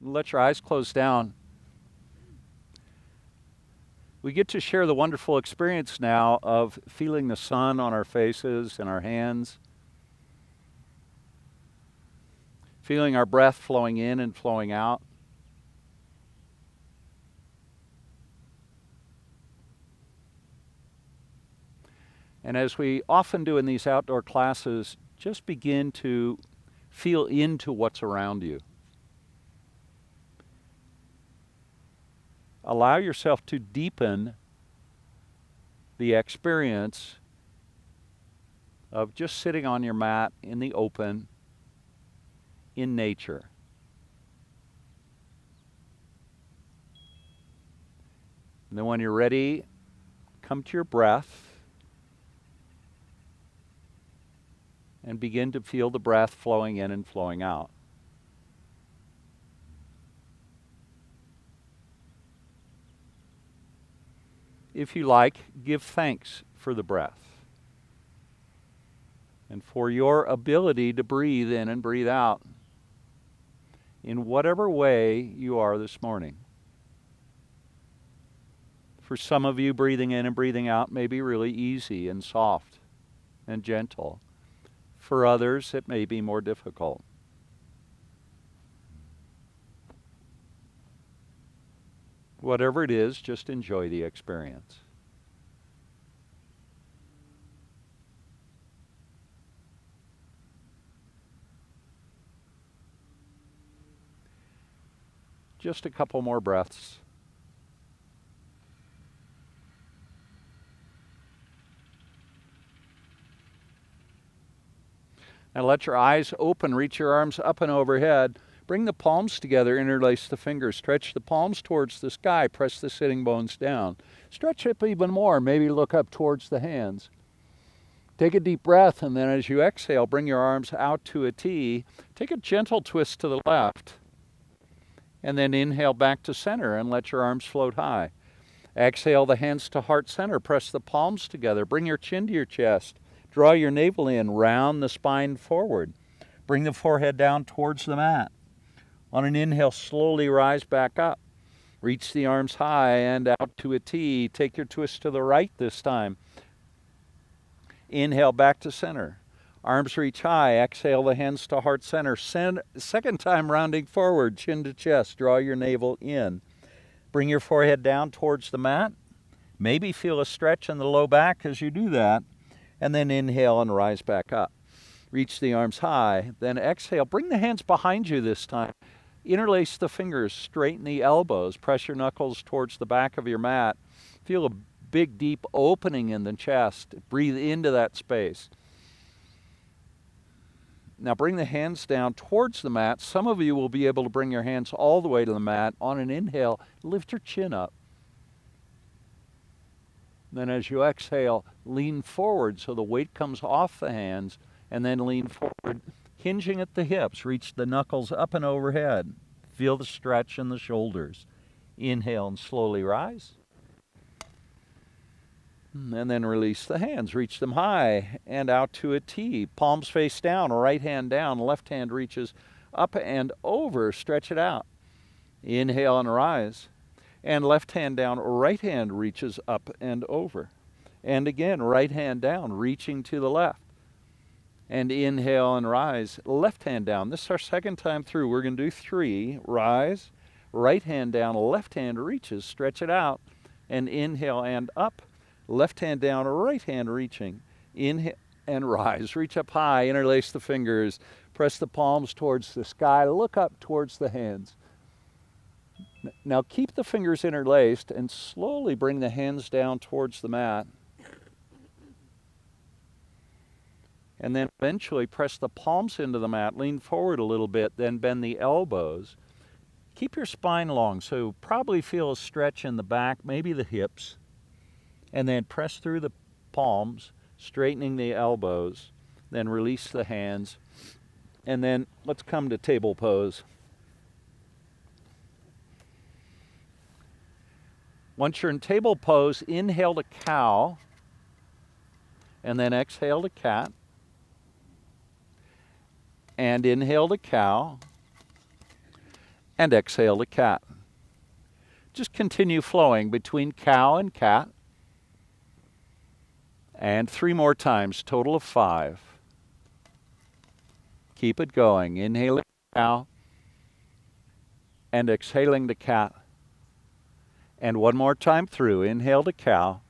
Let your eyes close down. We get to share the wonderful experience now of feeling the sun on our faces and our hands, feeling our breath flowing in and flowing out. And as we often do in these outdoor classes, just begin to feel into what's around you. Allow yourself to deepen the experience of just sitting on your mat in the open, in nature. And then when you're ready, come to your breath. and begin to feel the breath flowing in and flowing out. If you like, give thanks for the breath and for your ability to breathe in and breathe out in whatever way you are this morning. For some of you, breathing in and breathing out may be really easy and soft and gentle. For others, it may be more difficult. Whatever it is, just enjoy the experience. Just a couple more breaths. And let your eyes open, reach your arms up and overhead. Bring the palms together, interlace the fingers, stretch the palms towards the sky, press the sitting bones down. Stretch up even more, maybe look up towards the hands. Take a deep breath, and then as you exhale, bring your arms out to a T. Take a gentle twist to the left, and then inhale back to center and let your arms float high. Exhale the hands to heart center, press the palms together, bring your chin to your chest. Draw your navel in, round the spine forward. Bring the forehead down towards the mat. On an inhale, slowly rise back up. Reach the arms high and out to a T. Take your twist to the right this time. Inhale back to center. Arms reach high. Exhale the hands to heart center. Send, second time rounding forward, chin to chest. Draw your navel in. Bring your forehead down towards the mat. Maybe feel a stretch in the low back as you do that and then inhale and rise back up. Reach the arms high, then exhale. Bring the hands behind you this time. Interlace the fingers, straighten the elbows, press your knuckles towards the back of your mat. Feel a big, deep opening in the chest. Breathe into that space. Now bring the hands down towards the mat. Some of you will be able to bring your hands all the way to the mat. On an inhale, lift your chin up. Then as you exhale, lean forward so the weight comes off the hands, and then lean forward, hinging at the hips. Reach the knuckles up and overhead. Feel the stretch in the shoulders. Inhale and slowly rise. And then release the hands. Reach them high and out to a T. Palms face down, right hand down, left hand reaches up and over. Stretch it out. Inhale and rise and left hand down, right hand reaches up and over. And again, right hand down, reaching to the left. And inhale and rise, left hand down. This is our second time through. We're going to do three. Rise, right hand down, left hand reaches, stretch it out. And inhale and up, left hand down, right hand reaching. Inhale and rise. Reach up high, interlace the fingers, press the palms towards the sky, look up towards the hands. Now keep the fingers interlaced and slowly bring the hands down towards the mat. And then eventually press the palms into the mat, lean forward a little bit, then bend the elbows. Keep your spine long, so probably feel a stretch in the back, maybe the hips. And then press through the palms, straightening the elbows, then release the hands. And then let's come to table pose. Once you're in table pose, inhale to cow, and then exhale to cat. And inhale to cow, and exhale to cat. Just continue flowing between cow and cat. And three more times, total of five. Keep it going. Inhaling the cow and exhaling the cat. And one more time through. Inhale the cow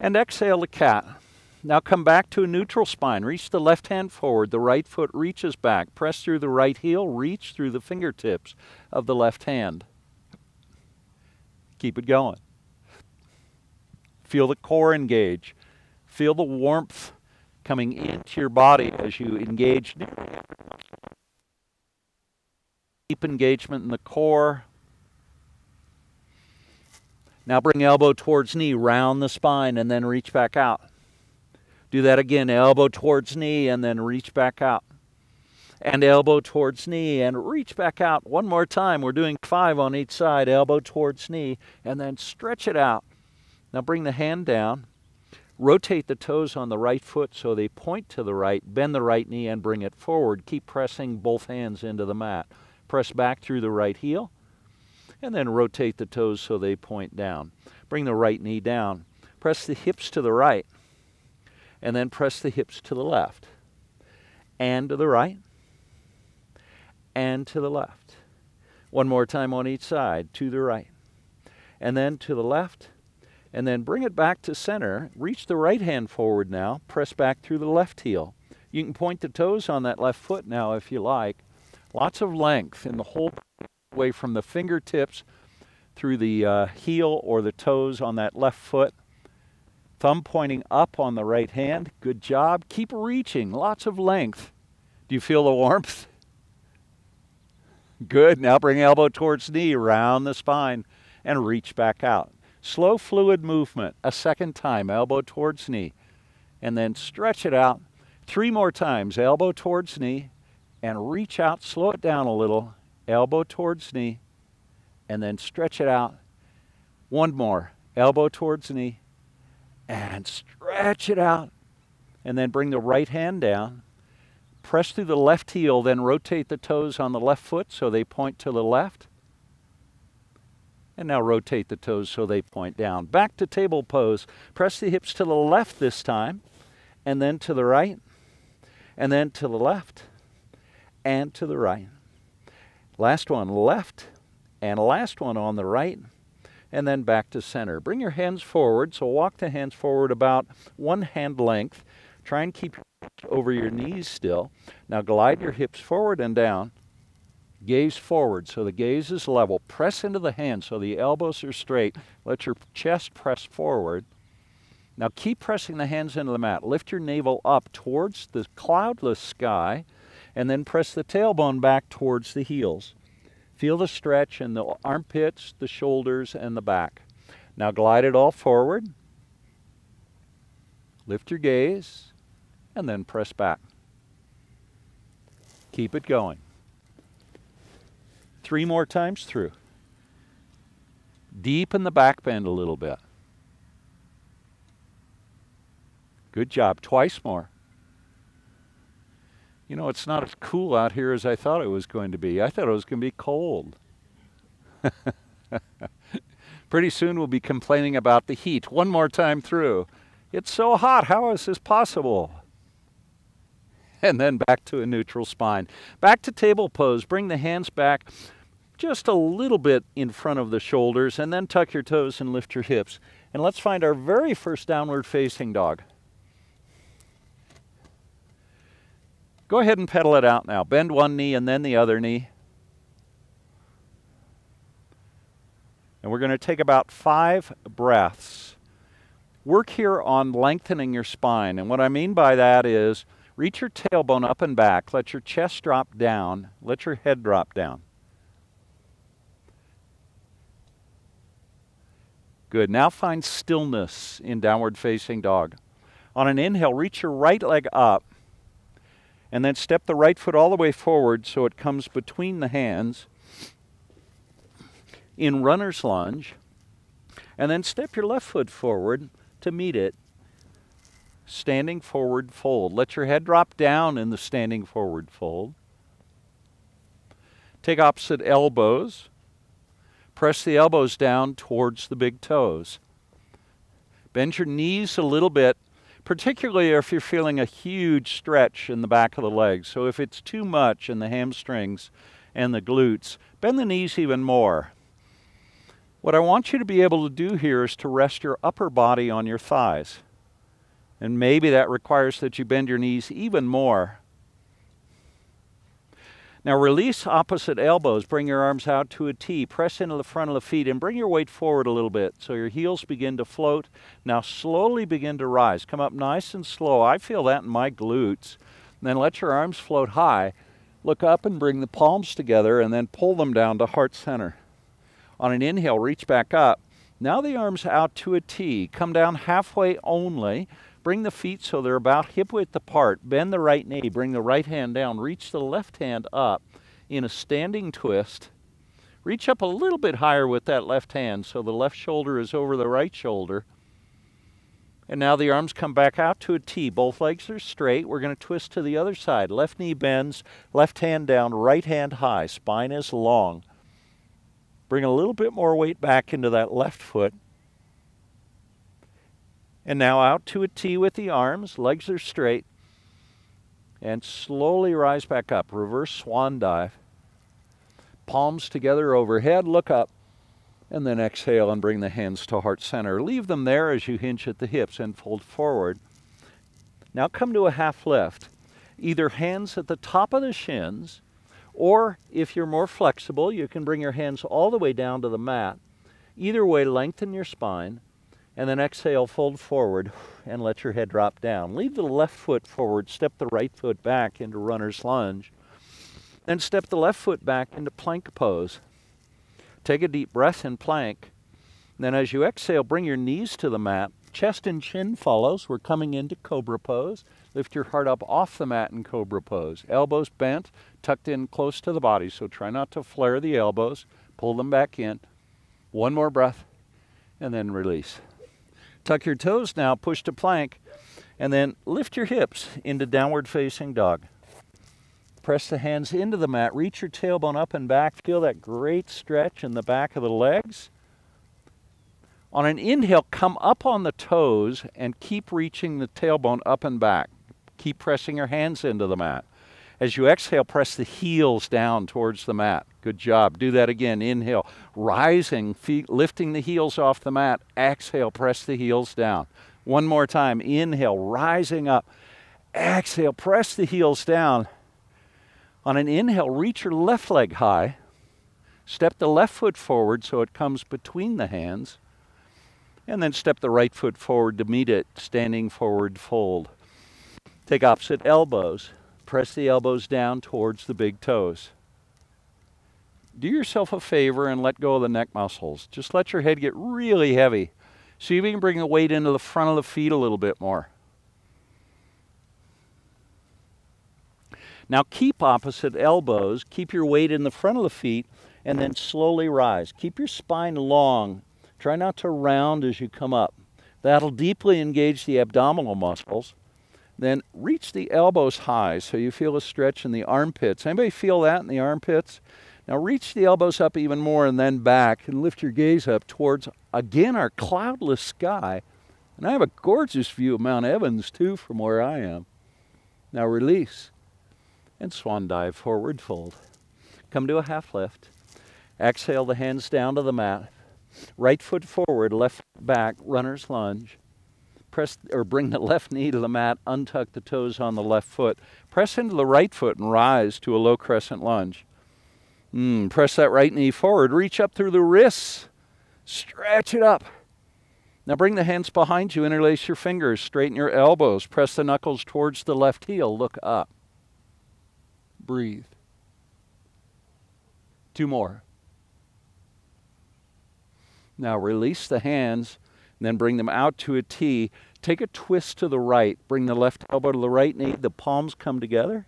and exhale the cat. Now come back to a neutral spine. Reach the left hand forward. The right foot reaches back. Press through the right heel. Reach through the fingertips of the left hand. Keep it going. Feel the core engage. Feel the warmth coming into your body as you engage. Deep engagement in the core. Now bring elbow towards knee, round the spine, and then reach back out. Do that again, elbow towards knee, and then reach back out. And elbow towards knee, and reach back out. One more time. We're doing five on each side, elbow towards knee, and then stretch it out. Now bring the hand down. Rotate the toes on the right foot so they point to the right. Bend the right knee and bring it forward. Keep pressing both hands into the mat. Press back through the right heel and then rotate the toes so they point down. Bring the right knee down. Press the hips to the right, and then press the hips to the left, and to the right, and to the left. One more time on each side, to the right, and then to the left, and then bring it back to center. Reach the right hand forward now, press back through the left heel. You can point the toes on that left foot now if you like. Lots of length in the whole way from the fingertips through the uh, heel or the toes on that left foot. Thumb pointing up on the right hand. Good job. Keep reaching. Lots of length. Do you feel the warmth? Good. Now bring elbow towards knee, round the spine, and reach back out. Slow fluid movement. A second time, elbow towards knee. And then stretch it out. Three more times, elbow towards knee, and reach out. Slow it down a little elbow towards knee, and then stretch it out. One more, elbow towards knee, and stretch it out. And then bring the right hand down. Press through the left heel, then rotate the toes on the left foot so they point to the left. And now rotate the toes so they point down. Back to table pose. Press the hips to the left this time, and then to the right, and then to the left, and to the right. Last one left, and last one on the right, and then back to center. Bring your hands forward, so walk the hands forward about one hand length. Try and keep over your knees still. Now glide your hips forward and down. Gaze forward so the gaze is level. Press into the hands so the elbows are straight. Let your chest press forward. Now keep pressing the hands into the mat. Lift your navel up towards the cloudless sky and then press the tailbone back towards the heels. Feel the stretch in the armpits, the shoulders, and the back. Now glide it all forward. Lift your gaze, and then press back. Keep it going. Three more times through. Deepen the back bend a little bit. Good job. Twice more you know, it's not as cool out here as I thought it was going to be. I thought it was going to be cold. Pretty soon we'll be complaining about the heat. One more time through. It's so hot. How is this possible? And then back to a neutral spine. Back to table pose. Bring the hands back just a little bit in front of the shoulders and then tuck your toes and lift your hips. And let's find our very first downward facing dog. Go ahead and pedal it out now. Bend one knee and then the other knee. And we're going to take about five breaths. Work here on lengthening your spine. And what I mean by that is reach your tailbone up and back. Let your chest drop down. Let your head drop down. Good. Now find stillness in downward facing dog. On an inhale, reach your right leg up and then step the right foot all the way forward so it comes between the hands in runner's lunge, and then step your left foot forward to meet it. Standing forward fold. Let your head drop down in the standing forward fold. Take opposite elbows. Press the elbows down towards the big toes. Bend your knees a little bit, particularly if you're feeling a huge stretch in the back of the legs. So if it's too much in the hamstrings and the glutes, bend the knees even more. What I want you to be able to do here is to rest your upper body on your thighs. And maybe that requires that you bend your knees even more. Now release opposite elbows. Bring your arms out to a T. Press into the front of the feet and bring your weight forward a little bit so your heels begin to float. Now slowly begin to rise. Come up nice and slow. I feel that in my glutes. And then let your arms float high. Look up and bring the palms together and then pull them down to heart center. On an inhale, reach back up. Now the arms out to a T. Come down halfway only. Bring the feet so they're about hip width apart. Bend the right knee. Bring the right hand down. Reach the left hand up in a standing twist. Reach up a little bit higher with that left hand so the left shoulder is over the right shoulder. And now the arms come back out to a T. Both legs are straight. We're going to twist to the other side. Left knee bends, left hand down, right hand high. Spine is long. Bring a little bit more weight back into that left foot. And now out to a T with the arms, legs are straight. And slowly rise back up. Reverse swan dive. Palms together overhead, look up. And then exhale and bring the hands to heart center. Leave them there as you hinge at the hips and fold forward. Now come to a half lift. Either hands at the top of the shins, or if you're more flexible, you can bring your hands all the way down to the mat. Either way, lengthen your spine and then exhale, fold forward, and let your head drop down. Leave the left foot forward, step the right foot back into runner's lunge, then step the left foot back into plank pose. Take a deep breath in plank. Then as you exhale, bring your knees to the mat. Chest and chin follows. We're coming into cobra pose. Lift your heart up off the mat in cobra pose. Elbows bent, tucked in close to the body, so try not to flare the elbows. Pull them back in. One more breath, and then release. Tuck your toes now, push to plank, and then lift your hips into downward facing dog. Press the hands into the mat, reach your tailbone up and back. Feel that great stretch in the back of the legs. On an inhale, come up on the toes and keep reaching the tailbone up and back. Keep pressing your hands into the mat. As you exhale, press the heels down towards the mat. Good job. Do that again. Inhale, rising, feet lifting the heels off the mat. Exhale, press the heels down. One more time. Inhale, rising up. Exhale, press the heels down. On an inhale, reach your left leg high. Step the left foot forward so it comes between the hands. And then step the right foot forward to meet it, standing forward fold. Take opposite elbows press the elbows down towards the big toes. Do yourself a favor and let go of the neck muscles. Just let your head get really heavy. See if you can bring the weight into the front of the feet a little bit more. Now keep opposite elbows, keep your weight in the front of the feet, and then slowly rise. Keep your spine long. Try not to round as you come up. That'll deeply engage the abdominal muscles. Then reach the elbows high so you feel a stretch in the armpits. Anybody feel that in the armpits? Now reach the elbows up even more and then back and lift your gaze up towards, again, our cloudless sky. And I have a gorgeous view of Mount Evans too from where I am. Now release and swan dive, forward fold. Come to a half lift. Exhale the hands down to the mat. Right foot forward, left back, runner's lunge press or bring the left knee to the mat, untuck the toes on the left foot. Press into the right foot and rise to a low crescent lunge. Mm, press that right knee forward. Reach up through the wrists. Stretch it up. Now bring the hands behind you, interlace your fingers, straighten your elbows, press the knuckles towards the left heel, look up. Breathe. Two more. Now release the hands, and then bring them out to a T. Take a twist to the right. Bring the left elbow to the right knee. The palms come together.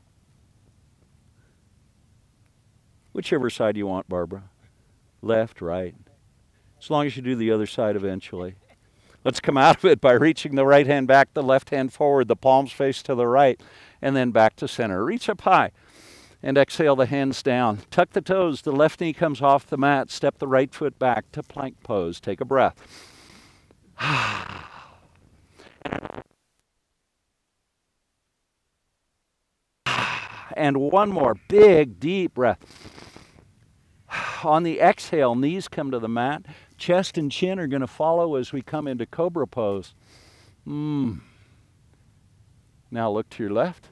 Whichever side you want, Barbara. Left, right. As long as you do the other side eventually. Let's come out of it by reaching the right hand back, the left hand forward, the palms face to the right, and then back to center. Reach up high. And exhale the hands down. Tuck the toes. The left knee comes off the mat. Step the right foot back to plank pose. Take a breath. Ah. And one more big, deep breath. On the exhale, knees come to the mat. Chest and chin are going to follow as we come into cobra pose. Mm. Now look to your left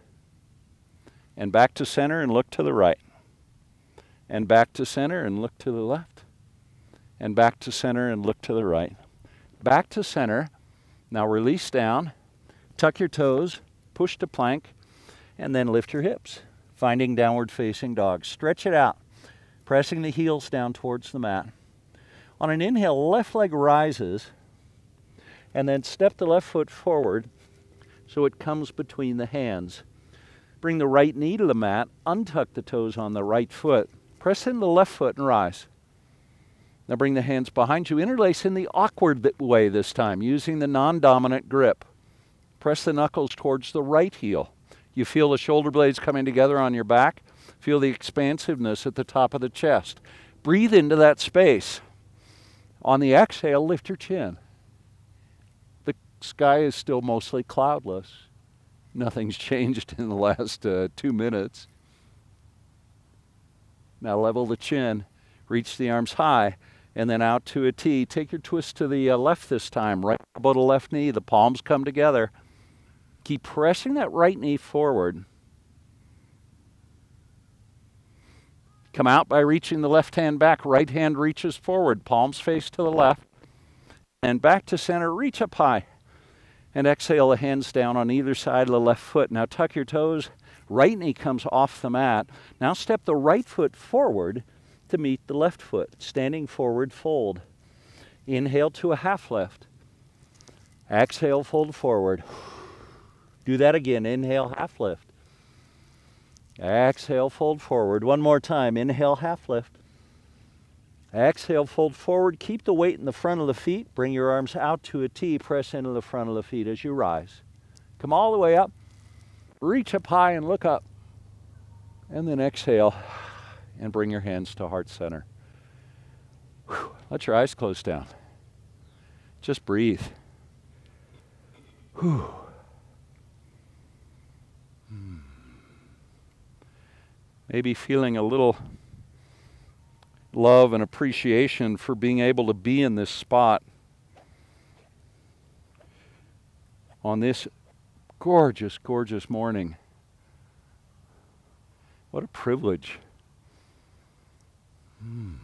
and back to center and look to the right. And back to center and look to the left. And back to center and look to the right. Back to center. Now release down. Tuck your toes. Push to plank. And then lift your hips. Finding downward facing dog. Stretch it out. Pressing the heels down towards the mat. On an inhale, left leg rises. And then step the left foot forward so it comes between the hands. Bring the right knee to the mat, untuck the toes on the right foot, press in the left foot and rise. Now bring the hands behind you, interlace in the awkward way this time, using the non dominant grip. Press the knuckles towards the right heel. You feel the shoulder blades coming together on your back. Feel the expansiveness at the top of the chest. Breathe into that space. On the exhale, lift your chin The sky is still mostly cloudless. Nothing's changed in the last uh, two minutes. Now level the chin, reach the arms high, and then out to a T. Take your twist to the uh, left this time, right above the left knee. The palms come together. Keep pressing that right knee forward. Come out by reaching the left hand back. Right hand reaches forward, palms face to the left. And back to center, reach up high and exhale the hands down on either side of the left foot. Now tuck your toes. Right knee comes off the mat. Now step the right foot forward to meet the left foot. Standing forward, fold. Inhale to a half left. Exhale, fold forward. Do that again. Inhale, half lift. Exhale, fold forward. One more time. Inhale, half lift. Exhale, fold forward. Keep the weight in the front of the feet. Bring your arms out to a T. Press into the front of the feet as you rise. Come all the way up. Reach up high and look up. And then exhale and bring your hands to heart center. Whew. Let your eyes close down. Just breathe. Whew. Hmm. Maybe feeling a little love and appreciation for being able to be in this spot on this gorgeous, gorgeous morning. What a privilege. Hmm.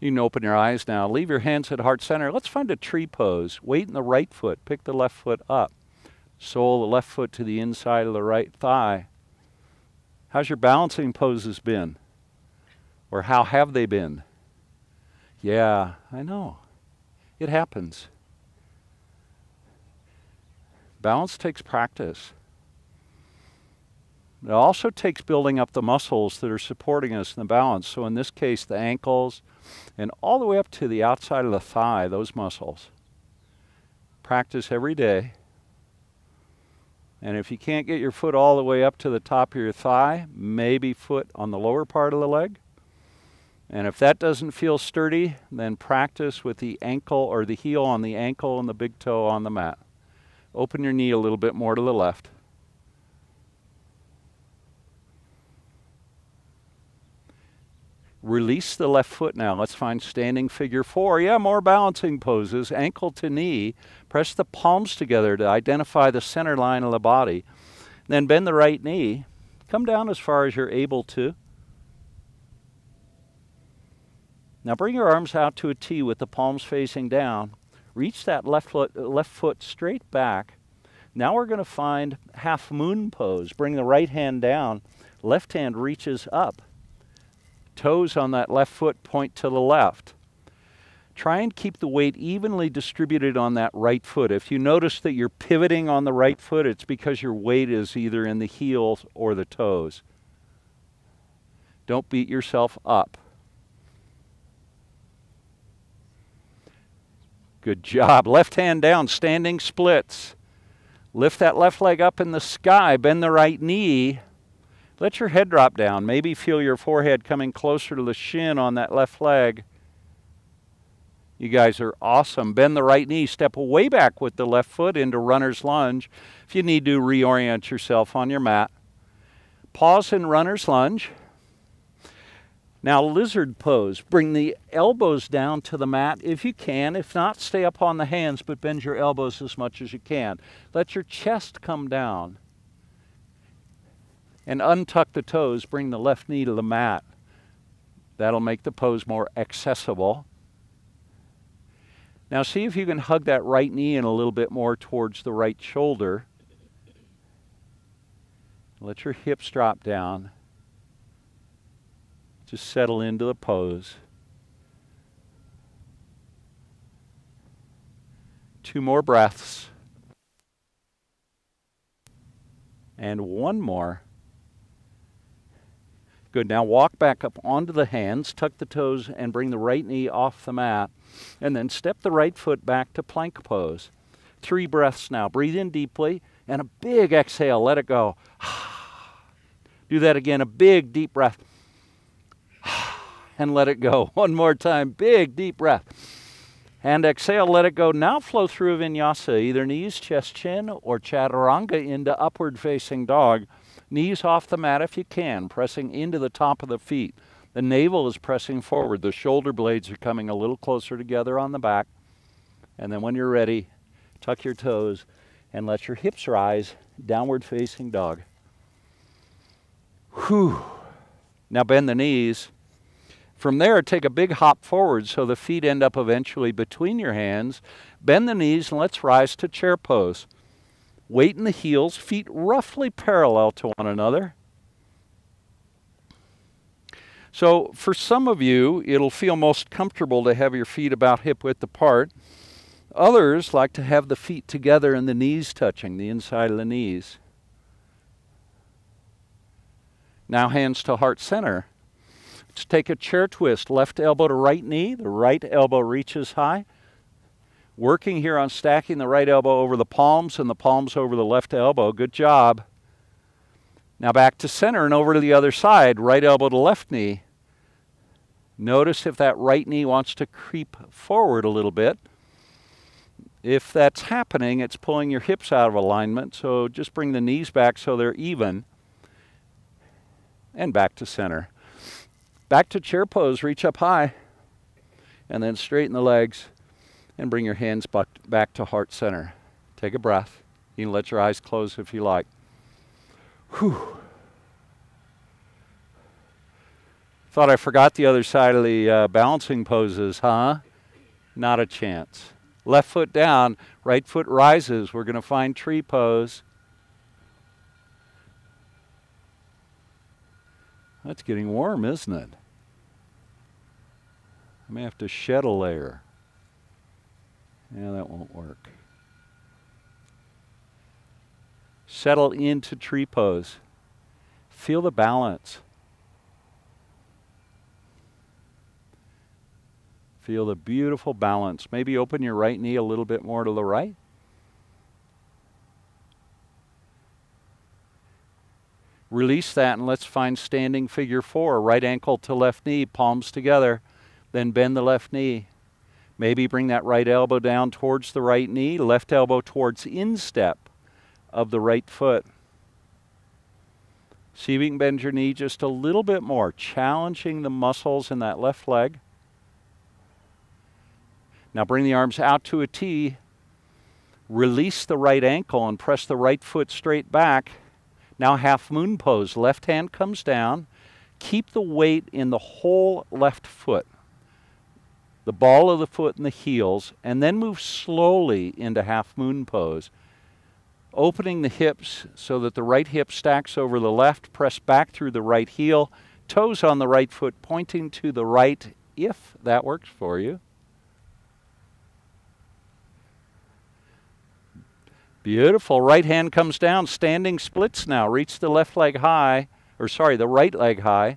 You can open your eyes now. Leave your hands at heart center. Let's find a tree pose. Weight in the right foot. Pick the left foot up. Sole the left foot to the inside of the right thigh. How's your balancing poses been? Or how have they been? Yeah, I know. It happens. Balance takes practice. It also takes building up the muscles that are supporting us in the balance. So in this case, the ankles and all the way up to the outside of the thigh, those muscles. Practice every day. And if you can't get your foot all the way up to the top of your thigh, maybe foot on the lower part of the leg. And if that doesn't feel sturdy, then practice with the ankle or the heel on the ankle and the big toe on the mat. Open your knee a little bit more to the left. Release the left foot now. Let's find standing figure four. Yeah, more balancing poses. Ankle to knee. Press the palms together to identify the center line of the body. Then bend the right knee. Come down as far as you're able to. Now bring your arms out to a T with the palms facing down. Reach that left foot, left foot straight back. Now we're going to find half moon pose. Bring the right hand down. Left hand reaches up. Toes on that left foot point to the left. Try and keep the weight evenly distributed on that right foot. If you notice that you're pivoting on the right foot, it's because your weight is either in the heels or the toes. Don't beat yourself up. Good job. Left hand down, standing splits. Lift that left leg up in the sky, bend the right knee, Let your head drop down. Maybe feel your forehead coming closer to the shin on that left leg. You guys are awesome. Bend the right knee. Step way back with the left foot into runner's lunge. If you need to reorient yourself on your mat. Pause in runner's lunge. Now, lizard pose. Bring the elbows down to the mat if you can. If not, stay up on the hands, but bend your elbows as much as you can. Let your chest come down. And untuck the toes. Bring the left knee to the mat. That'll make the pose more accessible. Now, see if you can hug that right knee in a little bit more towards the right shoulder. Let your hips drop down. Just settle into the pose. Two more breaths. And one more. Good. Now walk back up onto the hands, tuck the toes, and bring the right knee off the mat. And then step the right foot back to plank pose. Three breaths now. Breathe in deeply and a big exhale. Let it go. Do that again. A big deep breath. And let it go. One more time. Big deep breath. And exhale, let it go. Now flow through a vinyasa, either knees, chest, chin, or chaturanga into upward facing dog. Knees off the mat if you can, pressing into the top of the feet. The navel is pressing forward. The shoulder blades are coming a little closer together on the back. And then when you're ready, tuck your toes and let your hips rise, downward facing dog. Whew. Now bend the knees. From there, take a big hop forward so the feet end up eventually between your hands. Bend the knees and let's rise to chair pose. Weight in the heels, feet roughly parallel to one another. So, for some of you, it'll feel most comfortable to have your feet about hip width apart. Others like to have the feet together and the knees touching, the inside of the knees. Now hands to heart center. Let's take a chair twist. Left elbow to right knee. The right elbow reaches high. Working here on stacking the right elbow over the palms and the palms over the left elbow. Good job. Now back to center and over to the other side. Right elbow to left knee. Notice if that right knee wants to creep forward a little bit. If that's happening, it's pulling your hips out of alignment. So just bring the knees back so they're even and back to center. Back to chair pose, reach up high, and then straighten the legs and bring your hands back to heart center. Take a breath. You can let your eyes close if you like. Whew. Thought I forgot the other side of the uh, balancing poses, huh? Not a chance. Left foot down, right foot rises. We're going to find tree pose. That's getting warm, isn't it? I may have to shed a layer. Yeah, that won't work. Settle into tree pose. Feel the balance. Feel the beautiful balance. Maybe open your right knee a little bit more to the right. Release that and let's find standing figure four. Right ankle to left knee, palms together. Then bend the left knee. Maybe bring that right elbow down towards the right knee, left elbow towards instep of the right foot. See if you can bend your knee just a little bit more, challenging the muscles in that left leg. Now bring the arms out to a T. Release the right ankle and press the right foot straight back. Now half moon pose. Left hand comes down. Keep the weight in the whole left foot, the ball of the foot and the heels, and then move slowly into half moon pose. Opening the hips so that the right hip stacks over the left, press back through the right heel, toes on the right foot pointing to the right if that works for you. Beautiful. Right hand comes down. Standing splits now. Reach the left leg high, or sorry, the right leg high.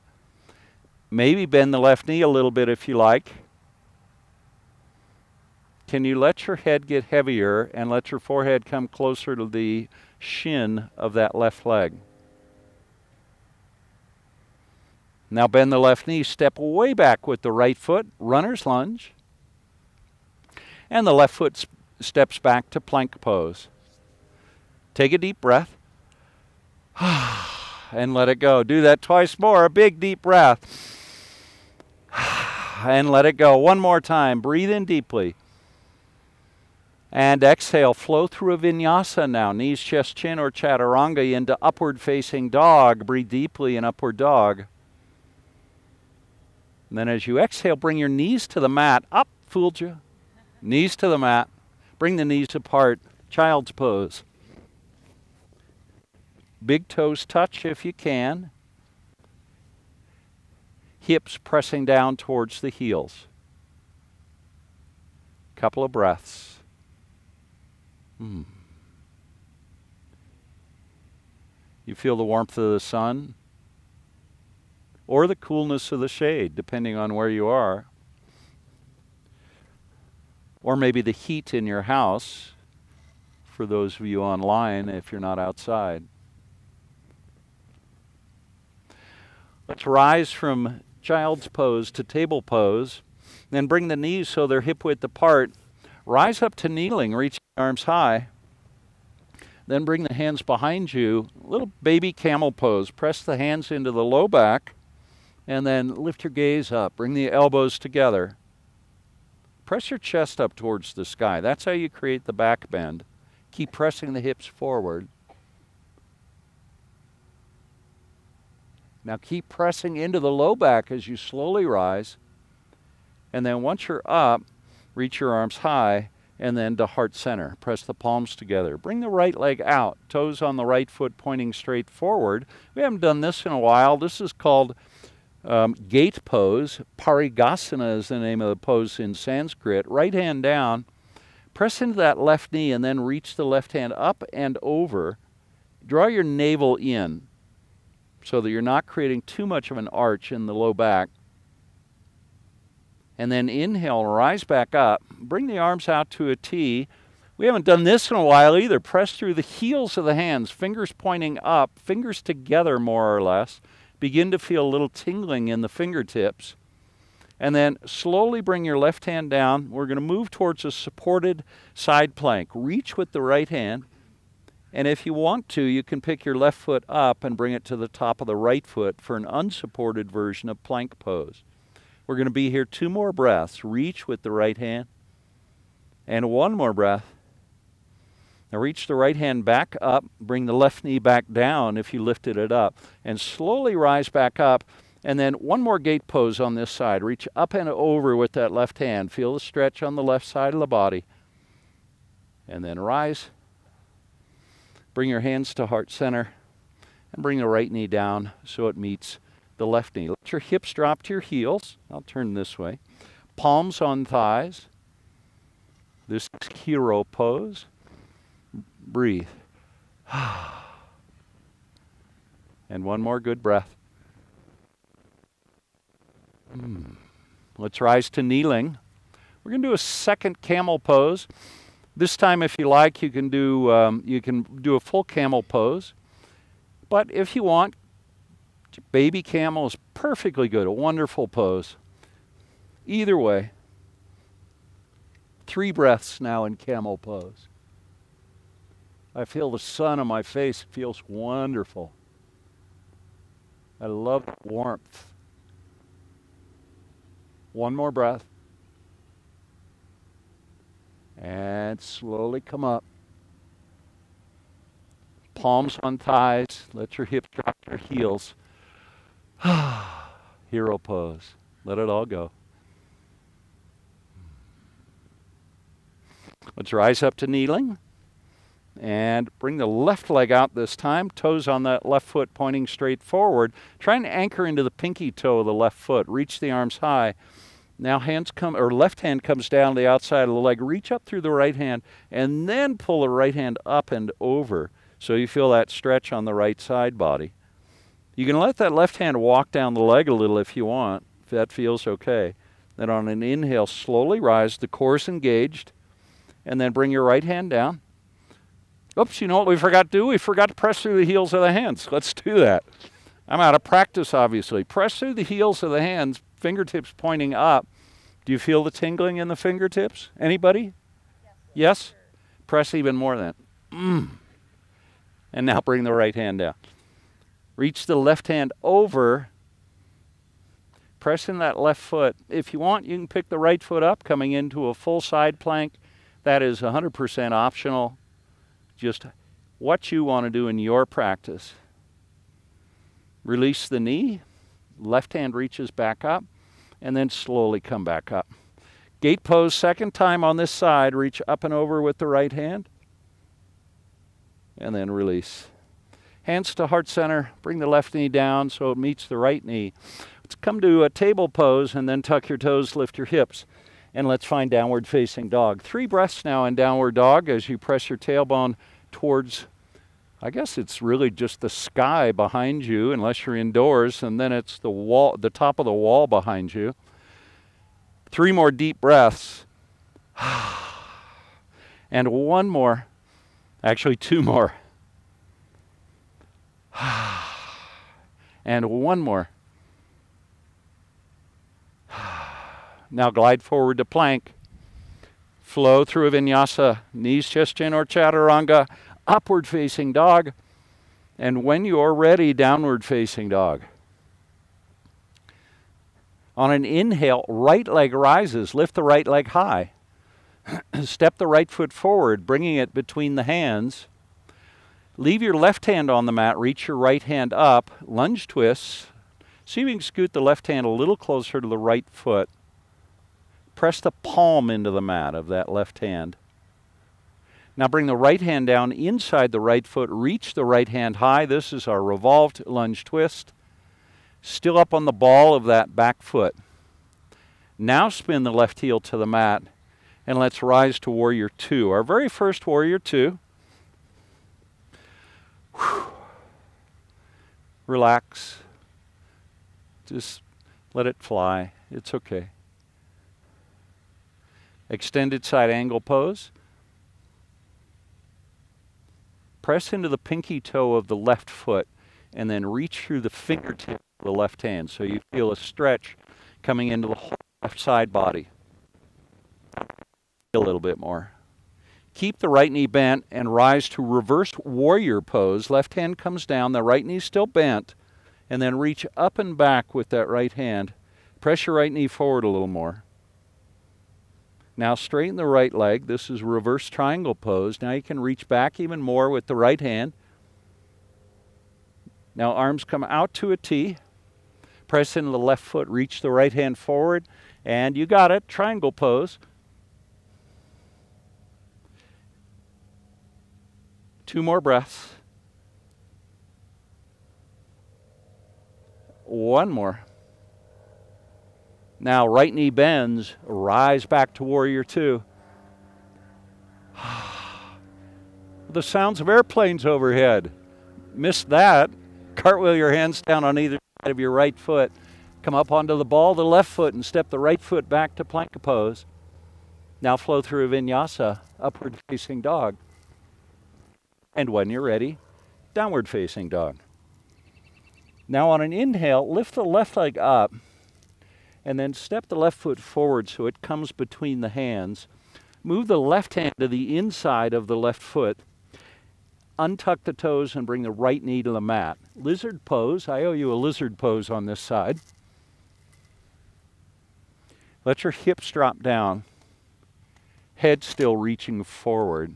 Maybe bend the left knee a little bit if you like. Can you let your head get heavier and let your forehead come closer to the shin of that left leg? Now bend the left knee, step way back with the right foot, runner's lunge. And the left foot steps back to plank pose. Take a deep breath. and let it go. Do that twice more. A big deep breath. and let it go. One more time. Breathe in deeply. And exhale, flow through a vinyasa now. Knees, chest, chin, or chaturanga into upward facing dog. Breathe deeply in upward dog. And then as you exhale, bring your knees to the mat. Up, fooled you. Knees to the mat. Bring the knees apart. Child's pose. Big toes touch if you can. Hips pressing down towards the heels. Couple of breaths. Hmm. You feel the warmth of the sun or the coolness of the shade, depending on where you are. Or maybe the heat in your house, for those of you online if you're not outside. Let's rise from child's pose to table pose. Then bring the knees so they're hip width apart. Rise up to kneeling, reach arms high. Then bring the hands behind you, little baby camel pose. Press the hands into the low back and then lift your gaze up. Bring the elbows together. Press your chest up towards the sky. That's how you create the back bend. Keep pressing the hips forward. Now keep pressing into the low back as you slowly rise. And then once you're up, reach your arms high and then to heart center. Press the palms together. Bring the right leg out, toes on the right foot pointing straight forward. We haven't done this in a while. This is called um, gate pose. Parighasana is the name of the pose in Sanskrit. Right hand down, press into that left knee and then reach the left hand up and over. Draw your navel in so that you're not creating too much of an arch in the low back and then inhale, rise back up. Bring the arms out to a T. We haven't done this in a while either. Press through the heels of the hands, fingers pointing up, fingers together more or less. Begin to feel a little tingling in the fingertips. And then slowly bring your left hand down. We're going to move towards a supported side plank. Reach with the right hand. And if you want to, you can pick your left foot up and bring it to the top of the right foot for an unsupported version of plank pose. We're going to be here two more breaths. Reach with the right hand. And one more breath. Now reach the right hand back up. Bring the left knee back down if you lifted it up. And slowly rise back up. And then one more gate pose on this side. Reach up and over with that left hand. Feel the stretch on the left side of the body. And then rise. Bring your hands to heart center. And bring the right knee down so it meets the left knee. Let your hips drop to your heels. I'll turn this way. Palms on thighs. This hero pose. Breathe. and one more good breath. Mm. Let's rise to kneeling. We're going to do a second camel pose. This time, if you like, you can do um, you can do a full camel pose. But if you want, Baby camel is perfectly good, a wonderful pose. Either way, three breaths now in camel pose. I feel the sun on my face. It feels wonderful. I love warmth. One more breath. And slowly come up. Palms on thighs. Let your hips drop your heels. Hero pose. Let it all go. Let's rise up to kneeling and bring the left leg out this time. Toes on that left foot pointing straight forward. Try and anchor into the pinky toe of the left foot. Reach the arms high. Now hands come or left hand comes down the outside of the leg. Reach up through the right hand and then pull the right hand up and over so you feel that stretch on the right side body. You can let that left hand walk down the leg a little if you want, if that feels okay. Then on an inhale, slowly rise, the core is engaged, and then bring your right hand down. Oops, you know what we forgot to do? We forgot to press through the heels of the hands. Let's do that. I'm out of practice, obviously. Press through the heels of the hands, fingertips pointing up. Do you feel the tingling in the fingertips? Anybody? Yes? yes? Press even more then. Mm. And now bring the right hand down. Reach the left hand over. Press in that left foot. If you want, you can pick the right foot up coming into a full side plank. That is 100% optional. Just what you want to do in your practice. Release the knee. Left hand reaches back up and then slowly come back up. Gate pose, second time on this side. Reach up and over with the right hand. And then release. Hands to heart center. Bring the left knee down so it meets the right knee. Let's come to a table pose and then tuck your toes, lift your hips. And let's find downward facing dog. Three breaths now in downward dog as you press your tailbone towards, I guess it's really just the sky behind you, unless you're indoors, and then it's the wall, the top of the wall behind you. Three more deep breaths. and one more, actually, two more. and one more. Now glide forward to plank. Flow through a vinyasa, knees, chest, chin, or chaturanga, upward facing dog. And when you're ready, downward facing dog. On an inhale, right leg rises. Lift the right leg high. Step the right foot forward, bringing it between the hands. Leave your left hand on the mat. Reach your right hand up. Lunge twists. See if you can scoot the left hand a little closer to the right foot. Press the palm into the mat of that left hand. Now bring the right hand down inside the right foot. Reach the right hand high. This is our revolved lunge twist still up on the ball of that back foot. Now spin the left heel to the mat and let's rise to warrior two. Our very first warrior two. Relax. Just let it fly. It's okay. Extended side angle pose. Press into the pinky toe of the left foot and then reach through the fingertip of the left hand. So you feel a stretch coming into the whole left side body. A little bit more. Keep the right knee bent and rise to reverse warrior pose. Left hand comes down, the right knee still bent, and then reach up and back with that right hand. Press your right knee forward a little more. Now straighten the right leg. This is reverse triangle pose. Now you can reach back even more with the right hand. Now arms come out to a T. Press into the left foot, reach the right hand forward, and you got it. Triangle pose. Two more breaths. One more. Now, right knee bends, rise back to warrior two. the sounds of airplanes overhead. Missed that. Cartwheel your hands down on either side of your right foot. Come up onto the ball, of the left foot, and step the right foot back to plank pose. Now flow through a vinyasa, upward facing dog. And when you're ready, downward facing dog. Now on an inhale, lift the left leg up and then step the left foot forward so it comes between the hands. Move the left hand to the inside of the left foot untuck the toes and bring the right knee to the mat. Lizard pose. I owe you a lizard pose on this side. Let your hips drop down. Head still reaching forward.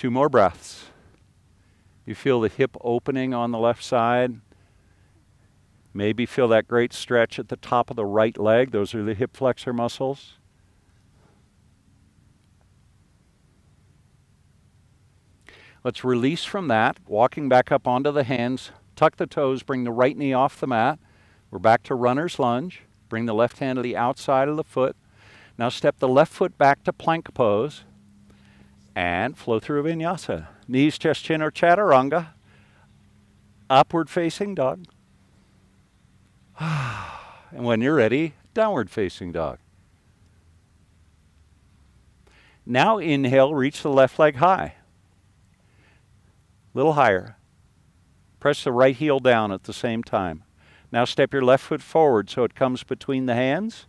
Two more breaths. You feel the hip opening on the left side. Maybe feel that great stretch at the top of the right leg. Those are the hip flexor muscles. Let's release from that, walking back up onto the hands, tuck the toes, bring the right knee off the mat. We're back to runner's lunge. Bring the left hand to the outside of the foot. Now step the left foot back to plank pose and flow through a vinyasa. Knees, chest, chin, or chaturanga. Upward facing dog. and when you're ready, downward facing dog. Now inhale, reach the left leg high. A little higher. Press the right heel down at the same time. Now step your left foot forward so it comes between the hands.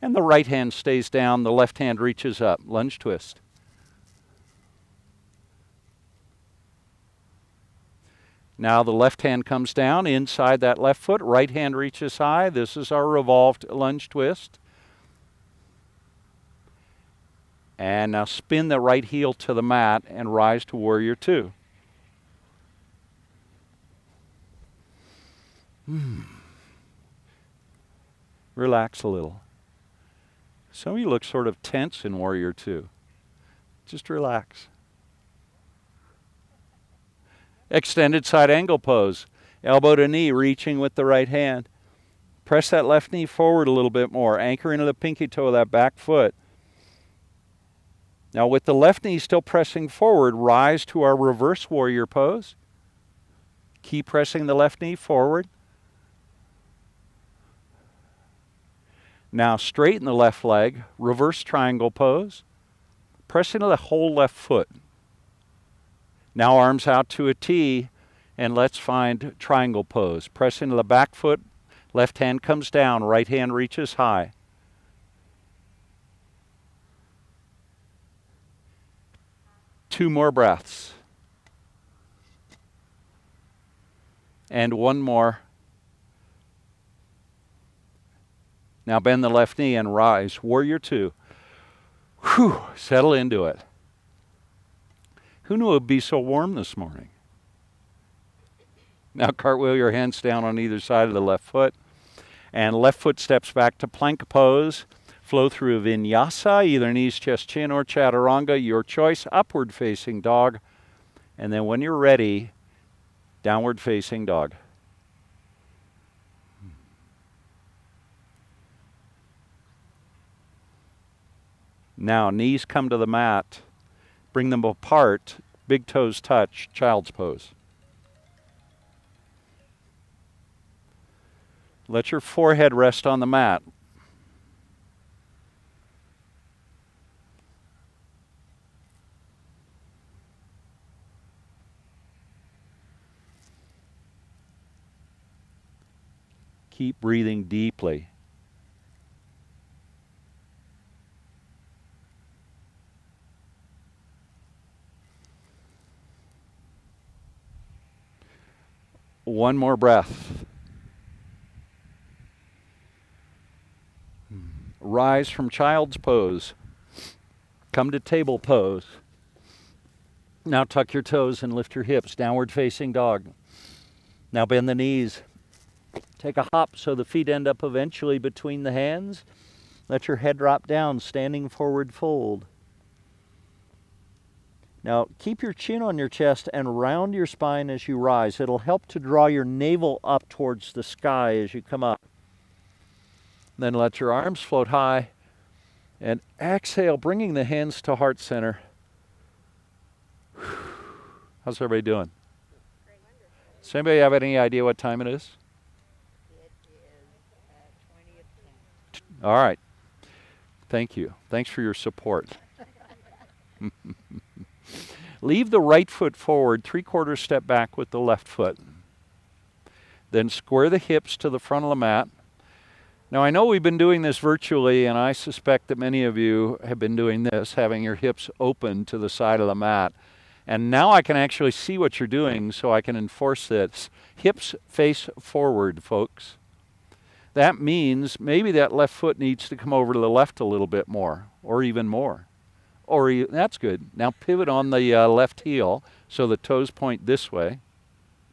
And the right hand stays down, the left hand reaches up. Lunge twist. Now the left hand comes down inside that left foot, right hand reaches high. This is our revolved lunge twist. And now spin the right heel to the mat and rise to warrior two. Hmm. Relax a little. Some of you look sort of tense in warrior two. Just relax. Extended side angle pose. Elbow to knee, reaching with the right hand. Press that left knee forward a little bit more. Anchor into the pinky toe of that back foot. Now, with the left knee still pressing forward, rise to our reverse warrior pose. Keep pressing the left knee forward. Now, straighten the left leg, reverse triangle pose. Press into the whole left foot. Now, arms out to a T, and let's find triangle pose. Press into the back foot, left hand comes down, right hand reaches high. Two more breaths. And one more. Now bend the left knee and rise. Warrior two. Whew, settle into it. Who knew it would be so warm this morning? Now cartwheel your hands down on either side of the left foot. And left foot steps back to plank pose. Flow through a vinyasa, either knees, chest, chin, or chaturanga, your choice. Upward facing dog. And then when you're ready, downward facing dog. Now, knees come to the mat. Bring them apart. Big toes touch. Child's pose. Let your forehead rest on the mat. Keep breathing deeply. One more breath. Rise from child's pose. Come to table pose. Now tuck your toes and lift your hips. Downward facing dog. Now bend the knees. Take a hop so the feet end up eventually between the hands. Let your head drop down, standing forward fold. Now, keep your chin on your chest and round your spine as you rise. It'll help to draw your navel up towards the sky as you come up. Then let your arms float high and exhale, bringing the hands to heart center. How's everybody doing? Does anybody have any idea what time it is? Uh, all right. Thank you. Thanks for your support. Leave the right foot forward, three quarters step back with the left foot. Then square the hips to the front of the mat. Now, I know we've been doing this virtually, and I suspect that many of you have been doing this, having your hips open to the side of the mat. And now I can actually see what you're doing, so I can enforce this. Hips face forward, folks that means maybe that left foot needs to come over to the left a little bit more, or even more. Or that's good. Now pivot on the uh, left heel so the toes point this way.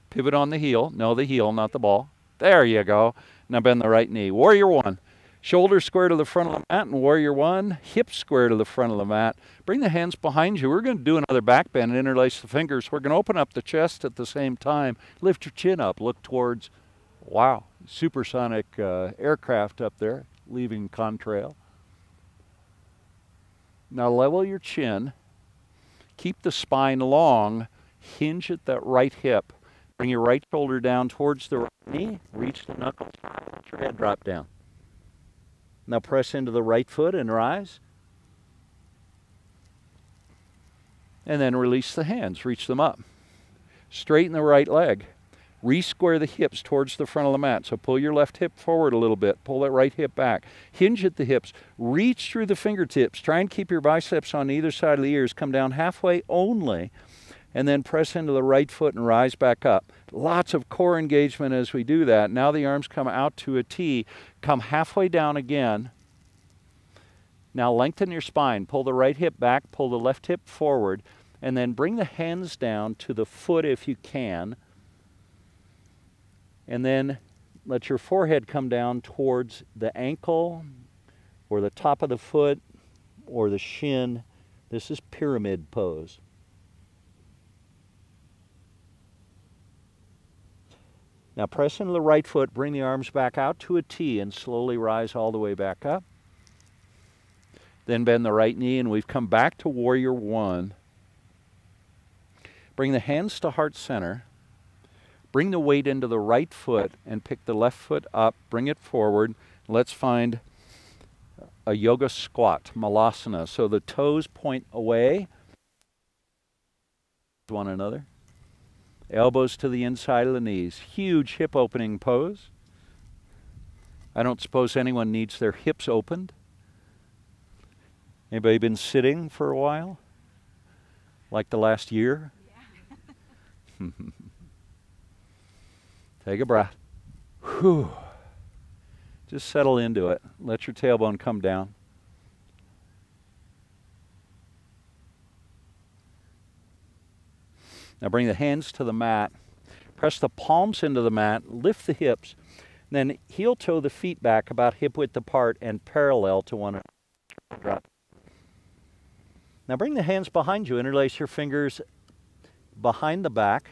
Pivot on the heel. No, the heel, not the ball. There you go. Now bend the right knee. Warrior one. Shoulders square to the front of the mat and warrior one. Hips square to the front of the mat. Bring the hands behind you. We're going to do another back bend and interlace the fingers. We're going to open up the chest at the same time. Lift your chin up. Look towards Wow, supersonic uh, aircraft up there leaving contrail. Now level your chin. Keep the spine long. Hinge at that right hip. Bring your right shoulder down towards the right knee. Reach the knuckles. Let your head drop down. Now press into the right foot and rise. And then release the hands. Reach them up. Straighten the right leg. Re-square the hips towards the front of the mat. So pull your left hip forward a little bit. Pull that right hip back. Hinge at the hips. Reach through the fingertips. Try and keep your biceps on either side of the ears. Come down halfway only. And then press into the right foot and rise back up. Lots of core engagement as we do that. Now the arms come out to a T. Come halfway down again. Now lengthen your spine. Pull the right hip back. Pull the left hip forward. And then bring the hands down to the foot if you can and then let your forehead come down towards the ankle or the top of the foot or the shin. This is pyramid pose. Now press into the right foot, bring the arms back out to a T and slowly rise all the way back up. Then bend the right knee and we've come back to warrior one. Bring the hands to heart center. Bring the weight into the right foot and pick the left foot up, bring it forward. Let's find a yoga squat, malasana. So the toes point away one another. Elbows to the inside of the knees. Huge hip opening pose. I don't suppose anyone needs their hips opened. Anybody been sitting for a while? Like the last year? Yeah. Take a breath. Whew. Just settle into it. Let your tailbone come down. Now bring the hands to the mat. Press the palms into the mat. Lift the hips. Then heel toe the feet back about hip width apart and parallel to one another. Now bring the hands behind you. Interlace your fingers behind the back.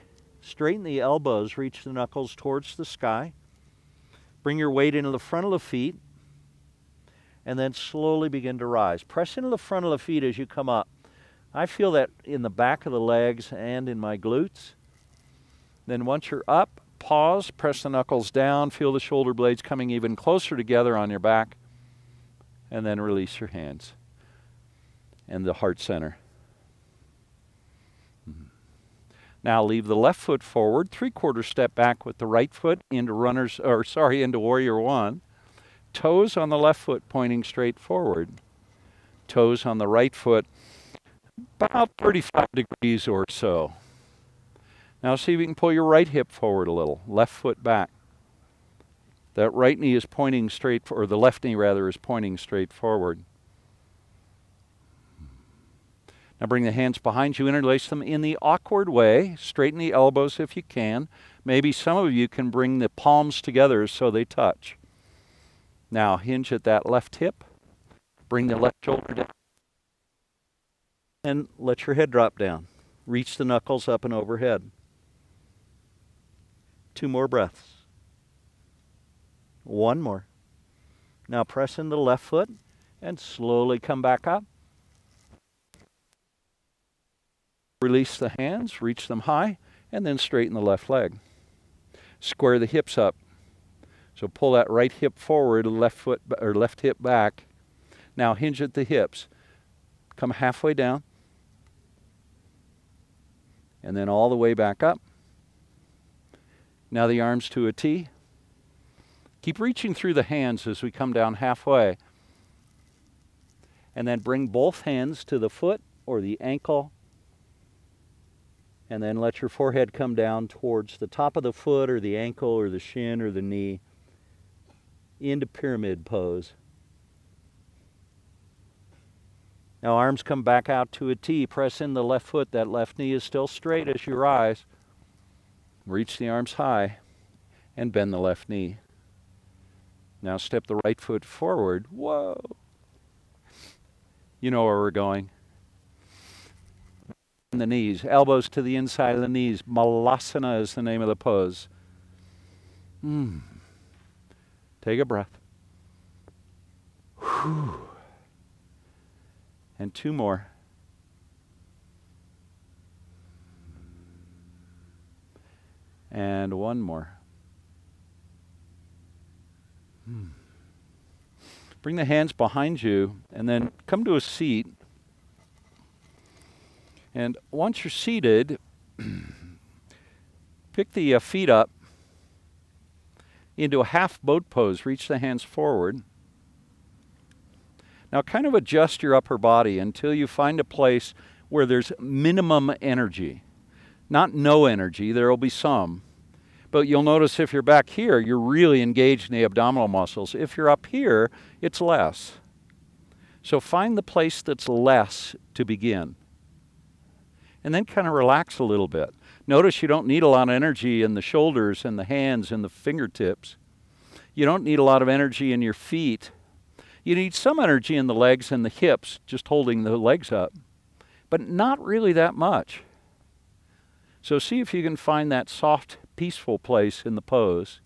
Straighten the elbows, reach the knuckles towards the sky. Bring your weight into the front of the feet, and then slowly begin to rise. Press into the front of the feet as you come up. I feel that in the back of the legs and in my glutes. Then once you're up, pause, press the knuckles down, feel the shoulder blades coming even closer together on your back, and then release your hands and the heart center. Now leave the left foot forward, three quarter step back with the right foot into runners, or sorry, into warrior one. Toes on the left foot pointing straight forward. Toes on the right foot about 35 degrees or so. Now see if you can pull your right hip forward a little, left foot back. That right knee is pointing straight, or the left knee rather, is pointing straight forward. Now bring the hands behind you, interlace them in the awkward way. Straighten the elbows if you can. Maybe some of you can bring the palms together so they touch. Now hinge at that left hip. Bring the left shoulder down. And let your head drop down. Reach the knuckles up and overhead. Two more breaths. One more. Now press in the left foot and slowly come back up. Release the hands, reach them high, and then straighten the left leg. Square the hips up. So pull that right hip forward, left foot or left hip back. Now hinge at the hips. Come halfway down. And then all the way back up. Now the arms to a T. Keep reaching through the hands as we come down halfway. And then bring both hands to the foot or the ankle and then let your forehead come down towards the top of the foot or the ankle or the shin or the knee into pyramid pose. Now arms come back out to a T. Press in the left foot. That left knee is still straight as you rise. Reach the arms high and bend the left knee. Now step the right foot forward. Whoa. You know where we're going the knees, elbows to the inside of the knees. Malasana is the name of the pose. Hmm. Take a breath. Whew. And two more. And one more. Hmm. Bring the hands behind you and then come to a seat. And once you're seated, Pick the uh, feet up into a half boat pose. Reach the hands forward. Now, kind of adjust your upper body until you find a place where there's minimum energy. Not no energy, there will be some. But you'll notice if you're back here, you're really engaged in the abdominal muscles. If you're up here, it's less. So find the place that's less to begin. And then kind of relax a little bit. Notice you don't need a lot of energy in the shoulders and the hands and the fingertips. You don't need a lot of energy in your feet. You need some energy in the legs and the hips, just holding the legs up, but not really that much. So see if you can find that soft, peaceful place in the pose.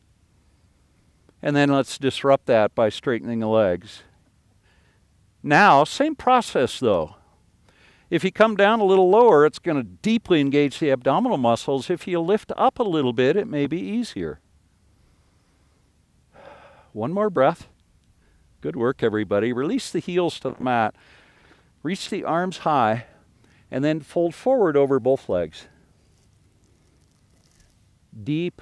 And then let's disrupt that by straightening the legs. Now, same process though. If you come down a little lower, it's going to deeply engage the abdominal muscles. If you lift up a little bit, it may be easier. One more breath. Good work, everybody. Release the heels to the mat. Reach the arms high, and then fold forward over both legs. Deep,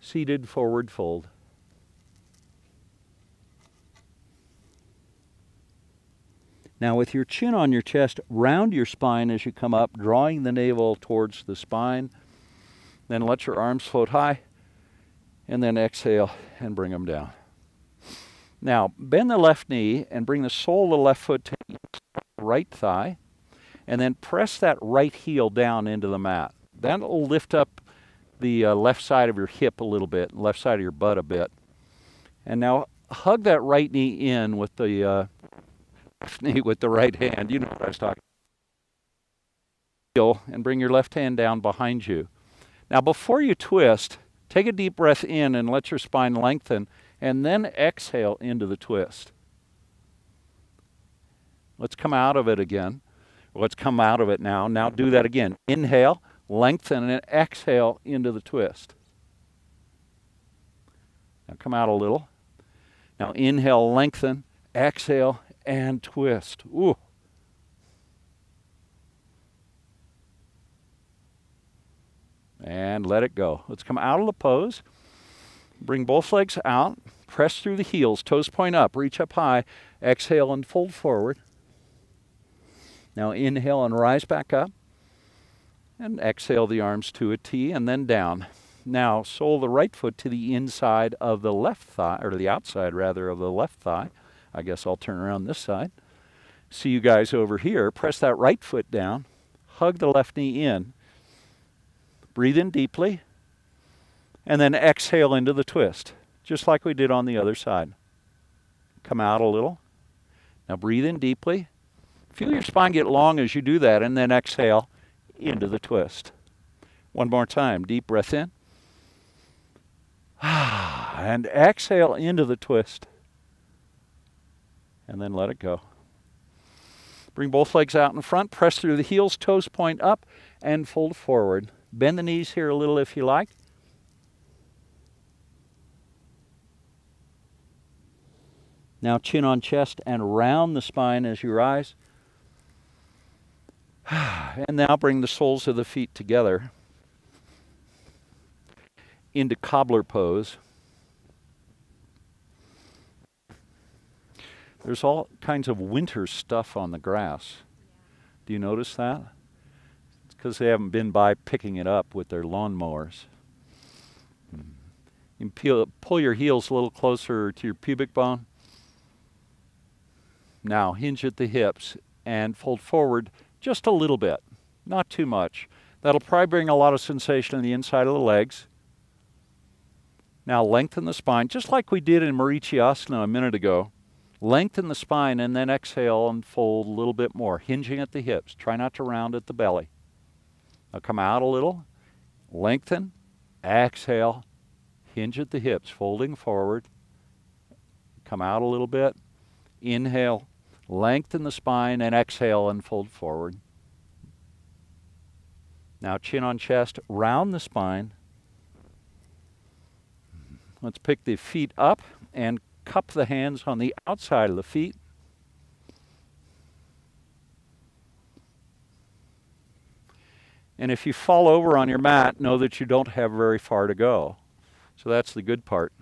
seated forward fold. Now, with your chin on your chest, round your spine as you come up, drawing the navel towards the spine. Then let your arms float high, and then exhale and bring them down. Now, bend the left knee and bring the sole of the left foot to the right thigh, and then press that right heel down into the mat. That'll lift up the uh, left side of your hip a little bit, left side of your butt a bit. And now hug that right knee in with the uh, knee with the right hand. You know what I was talking about. And bring your left hand down behind you. Now, before you twist, take a deep breath in and let your spine lengthen, and then exhale into the twist. Let's come out of it again. Let's come out of it now. Now do that again. Inhale, lengthen, and exhale into the twist. Now come out a little. Now inhale, lengthen, exhale, and twist. Ooh. And let it go. Let's come out of the pose. Bring both legs out. Press through the heels. Toes point up. Reach up high. Exhale and fold forward. Now inhale and rise back up. And exhale the arms to a T and then down. Now sole the right foot to the inside of the left thigh, or the outside rather of the left thigh. I guess I'll turn around this side. See you guys over here. Press that right foot down. Hug the left knee in. Breathe in deeply. And then exhale into the twist, just like we did on the other side. Come out a little. Now breathe in deeply. Feel your spine get long as you do that, and then exhale into the twist. One more time. Deep breath in. And exhale into the twist and then let it go. Bring both legs out in front, press through the heels, toes point up, and fold forward. Bend the knees here a little if you like. Now chin on chest and round the spine as you rise. And now bring the soles of the feet together into cobbler pose. There's all kinds of winter stuff on the grass. Do you notice that? It's because they haven't been by picking it up with their lawnmowers. Hmm. You peel, pull your heels a little closer to your pubic bone. Now hinge at the hips and fold forward just a little bit, not too much. That'll probably bring a lot of sensation in the inside of the legs. Now lengthen the spine, just like we did in Marichyasana a minute ago. Lengthen the spine and then exhale and fold a little bit more, hinging at the hips. Try not to round at the belly. Now come out a little, lengthen, exhale, hinge at the hips, folding forward. Come out a little bit, inhale, lengthen the spine, and exhale and fold forward. Now chin on chest, round the spine. Let's pick the feet up and cup the hands on the outside of the feet. And if you fall over on your mat, know that you don't have very far to go. So that's the good part.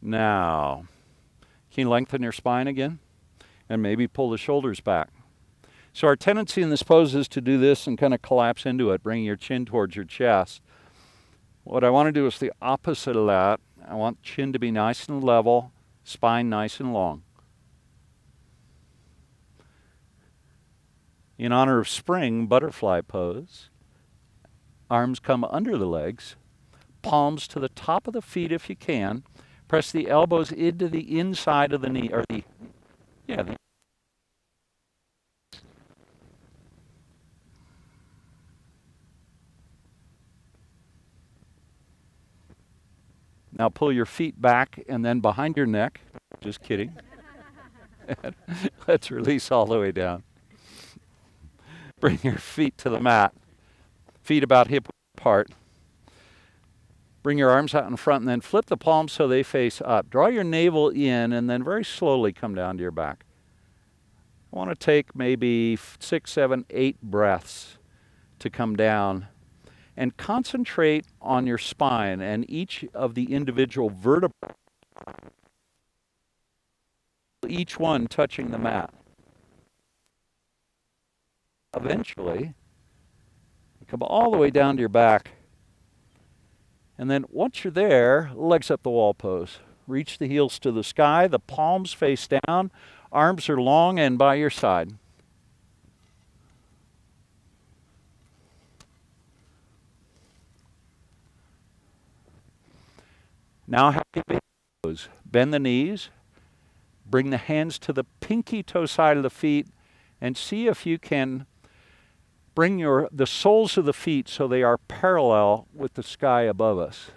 Now, can you lengthen your spine again? And maybe pull the shoulders back. So our tendency in this pose is to do this and kind of collapse into it, bringing your chin towards your chest. What I want to do is the opposite of that. I want chin to be nice and level, spine nice and long. In honor of spring, butterfly pose. Arms come under the legs, palms to the top of the feet if you can. Press the elbows into the inside of the knee, or the, yeah, the Now pull your feet back and then behind your neck. Just kidding. Let's release all the way down. Bring your feet to the mat. Feet about hip apart. Bring your arms out in front and then flip the palms so they face up. Draw your navel in and then very slowly come down to your back. I want to take maybe six, seven, eight breaths to come down and concentrate on your spine and each of the individual vertebrae, each one touching the mat. Eventually, come all the way down to your back. And then once you're there, legs up the wall pose. Reach the heels to the sky, the palms face down, arms are long and by your side. Now happy pose. Bend the knees. Bring the hands to the pinky toe side of the feet and see if you can bring your the soles of the feet so they are parallel with the sky above us.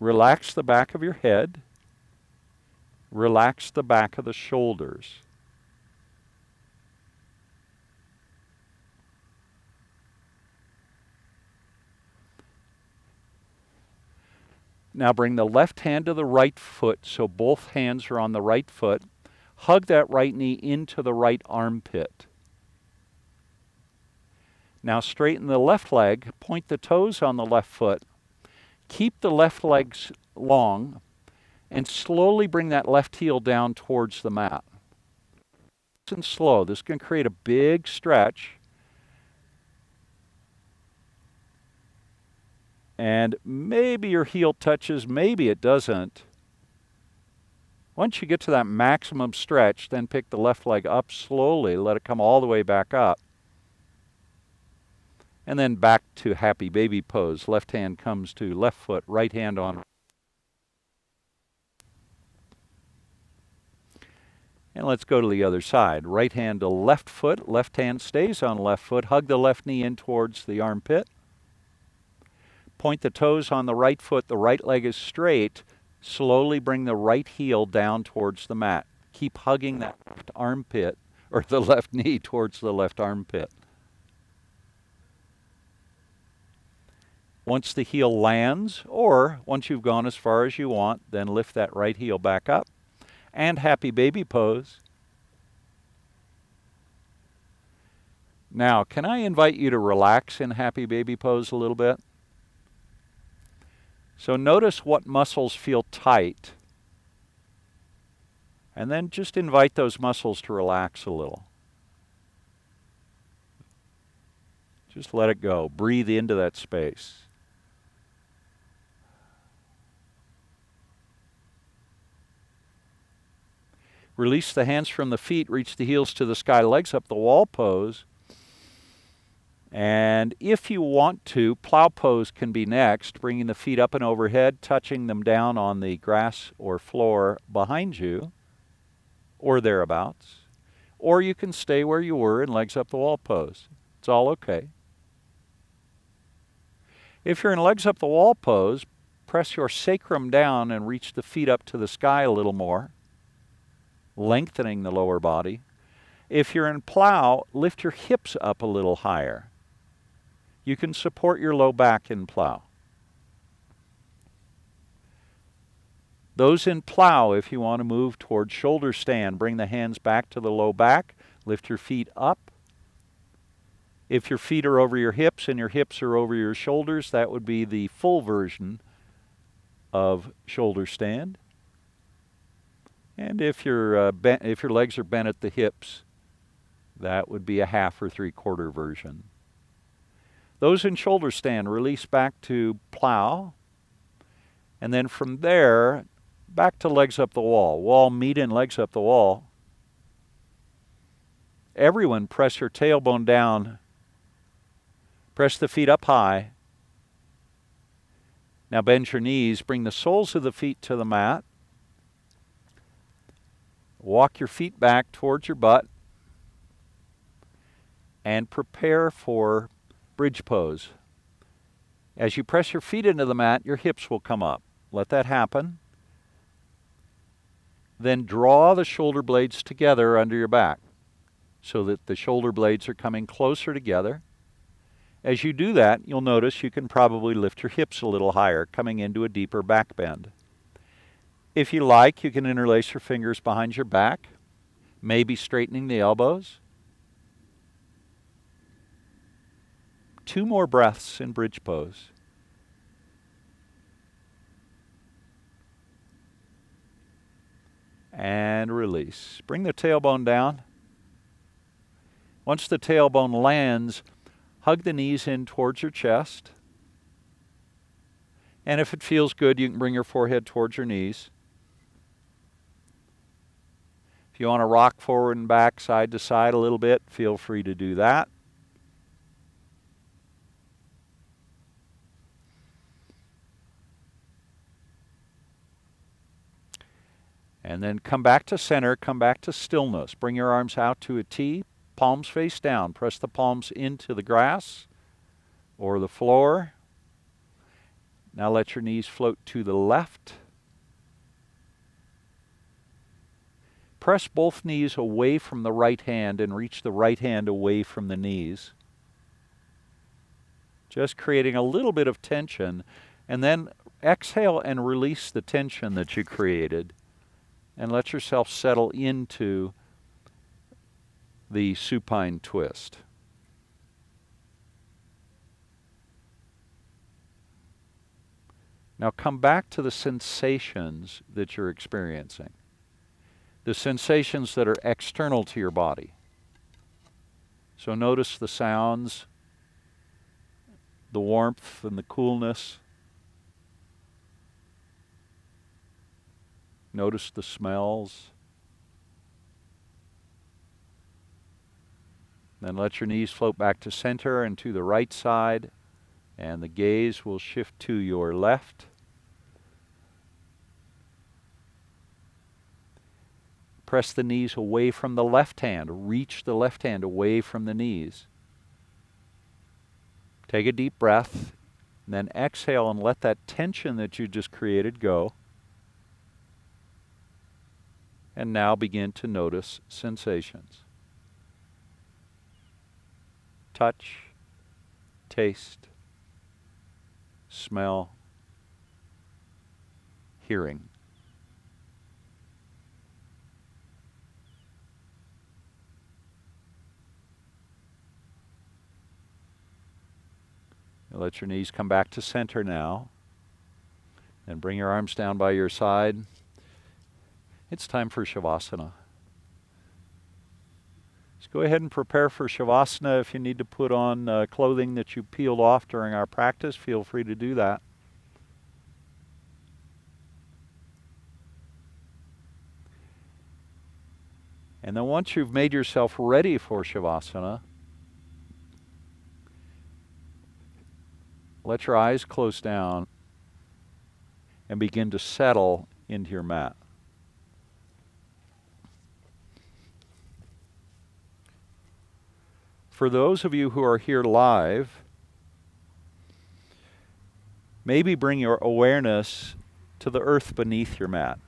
Relax the back of your head. Relax the back of the shoulders. Now bring the left hand to the right foot so both hands are on the right foot. Hug that right knee into the right armpit. Now straighten the left leg, point the toes on the left foot. Keep the left legs long and slowly bring that left heel down towards the mat. And slow. This can create a big stretch and maybe your heel touches, maybe it doesn't. Once you get to that maximum stretch, then pick the left leg up slowly, let it come all the way back up. And then back to happy baby pose. Left hand comes to left foot, right hand on. And let's go to the other side. Right hand to left foot, left hand stays on left foot. Hug the left knee in towards the armpit. Point the toes on the right foot, the right leg is straight. Slowly bring the right heel down towards the mat. Keep hugging that armpit or the left knee towards the left armpit. Once the heel lands, or once you've gone as far as you want, then lift that right heel back up. And happy baby pose. Now, can I invite you to relax in happy baby pose a little bit? So notice what muscles feel tight. And then just invite those muscles to relax a little. Just let it go. Breathe into that space. Release the hands from the feet, reach the heels to the sky, legs up the wall pose. And if you want to, plow pose can be next, bringing the feet up and overhead, touching them down on the grass or floor behind you or thereabouts. Or you can stay where you were and legs up the wall pose. It's all okay. If you're in legs up the wall pose, press your sacrum down and reach the feet up to the sky a little more, lengthening the lower body. If you're in plow, lift your hips up a little higher you can support your low back in plow. Those in plow, if you want to move towards shoulder stand, bring the hands back to the low back, lift your feet up. If your feet are over your hips and your hips are over your shoulders, that would be the full version of shoulder stand. And if your uh, bent, if your legs are bent at the hips, that would be a half or three quarter version. Those in shoulder stand release back to plow. And then from there, back to legs up the wall. Wall meet and legs up the wall. Everyone press your tailbone down. Press the feet up high. Now bend your knees. Bring the soles of the feet to the mat. Walk your feet back towards your butt and prepare for bridge pose. As you press your feet into the mat, your hips will come up. Let that happen. Then draw the shoulder blades together under your back so that the shoulder blades are coming closer together. As you do that, you'll notice you can probably lift your hips a little higher, coming into a deeper back bend. If you like, you can interlace your fingers behind your back, maybe straightening the elbows. Two more breaths in bridge pose. And release. Bring the tailbone down. Once the tailbone lands, hug the knees in towards your chest. And if it feels good, you can bring your forehead towards your knees. If you want to rock forward and back, side to side a little bit, feel free to do that. And then come back to center, come back to stillness. Bring your arms out to a T, palms face down. Press the palms into the grass or the floor. Now let your knees float to the left. Press both knees away from the right hand and reach the right hand away from the knees. Just creating a little bit of tension. And then exhale and release the tension that you created. And let yourself settle into the supine twist. Now come back to the sensations that you're experiencing the sensations that are external to your body. So notice the sounds, the warmth and the coolness. Notice the smells. Then let your knees float back to center and to the right side, and the gaze will shift to your left. Press the knees away from the left hand. Reach the left hand away from the knees. Take a deep breath, then exhale and let that tension that you just created go. And now begin to notice sensations touch, taste, smell, hearing. Let your knees come back to center now. And bring your arms down by your side. It's time for Shavasana. Just go ahead and prepare for Shavasana. If you need to put on uh, clothing that you peeled off during our practice, feel free to do that. And then once you've made yourself ready for Shavasana, Let your eyes close down and begin to settle into your mat. For those of you who are here live, maybe bring your awareness to the earth beneath your mat.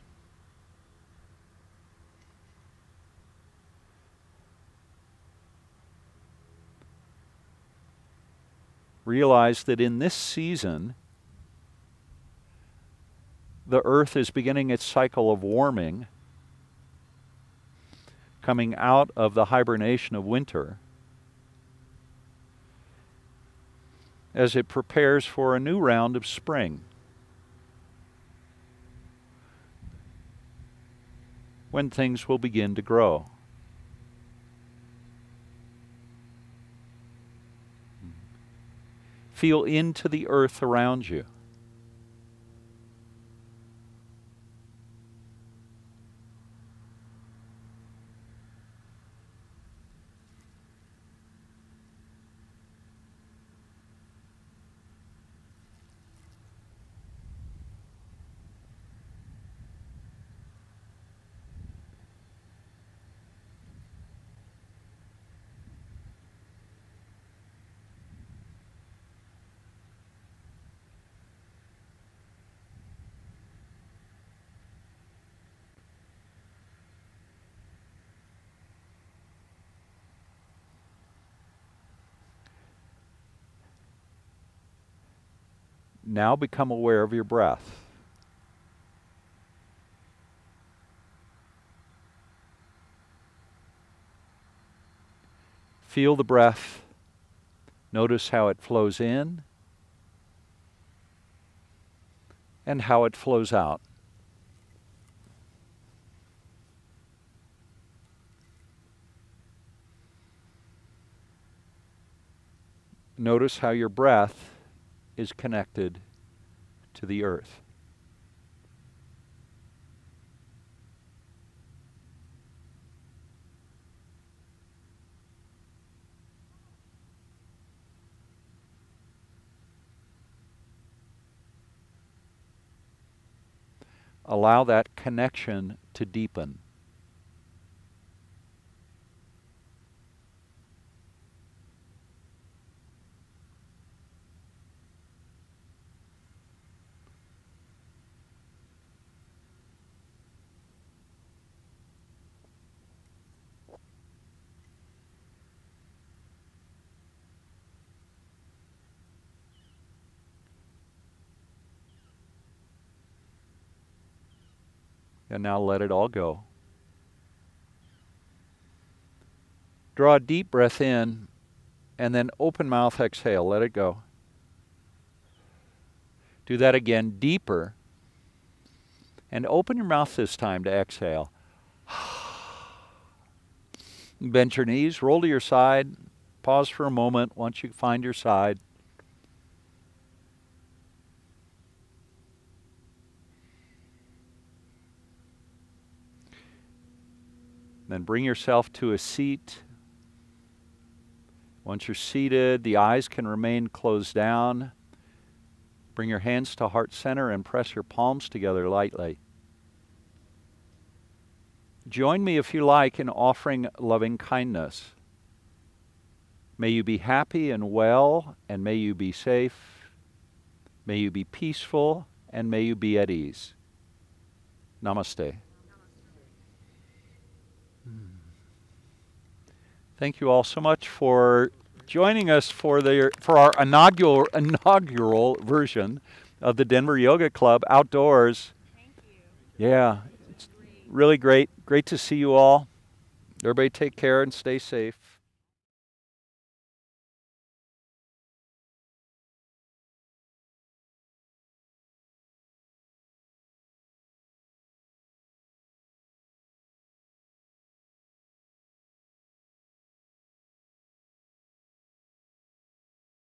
realize that in this season, the earth is beginning its cycle of warming, coming out of the hibernation of winter, as it prepares for a new round of spring. When things will begin to grow. Feel into the earth around you. Now become aware of your breath. Feel the breath. Notice how it flows in and how it flows out. Notice how your breath is connected the earth. Allow that connection to deepen. And now let it all go. Draw a deep breath in and then open mouth exhale. Let it go. Do that again, deeper. And open your mouth this time to exhale. Bend your knees, roll to your side, pause for a moment once you find your side. Then bring yourself to a seat. Once you're seated, the eyes can remain closed down. Bring your hands to heart center and press your palms together lightly. Join me if you like in offering loving kindness. May you be happy and well, and may you be safe. May you be peaceful, and may you be at ease. Namaste. Thank you all so much for joining us for the for our inaugural inaugural version of the Denver Yoga Club outdoors. Thank you. Yeah, it's really great. Great to see you all. Everybody take care and stay safe.